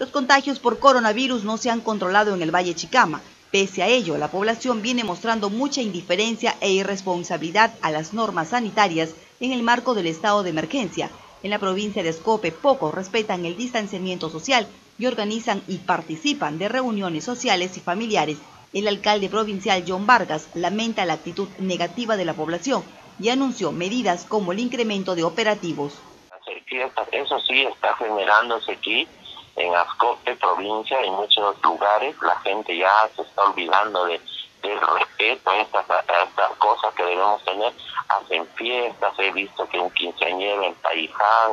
Los contagios por coronavirus no se han controlado en el Valle Chicama. Pese a ello, la población viene mostrando mucha indiferencia e irresponsabilidad a las normas sanitarias en el marco del estado de emergencia. En la provincia de Escope, pocos respetan el distanciamiento social y organizan y participan de reuniones sociales y familiares. El alcalde provincial John Vargas lamenta la actitud negativa de la población y anunció medidas como el incremento de operativos. Eso sí está generándose aquí en Ascope, provincia, en muchos lugares, la gente ya se está olvidando de, del respeto a estas, cosas que debemos tener. Hacen fiestas, he visto que un quinceañero en Paiján,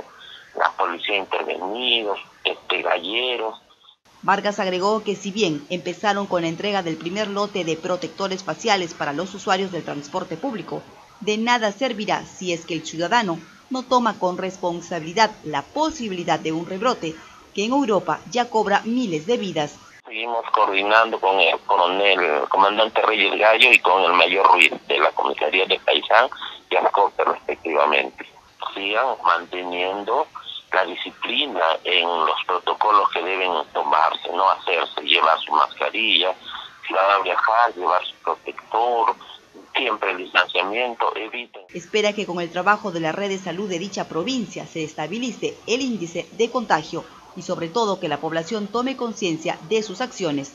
la policía ha intervenido, este, galleros. Vargas agregó que si bien empezaron con la entrega del primer lote de protectores faciales para los usuarios del transporte público, de nada servirá si es que el ciudadano no toma con responsabilidad la posibilidad de un rebrote que en Europa ya cobra miles de vidas. Seguimos coordinando con el coronel, el comandante Reyes Gallo y con el mayor Ruiz de la comisaría de Paisán y Ascope respectivamente. Sigan manteniendo la disciplina en los protocolos que deben tomarse, no hacerse, llevar su mascarilla, si van a viajar, llevar su protector, siempre el distanciamiento, eviten. Espera que con el trabajo de la red de salud de dicha provincia se estabilice el índice de contagio y sobre todo que la población tome conciencia de sus acciones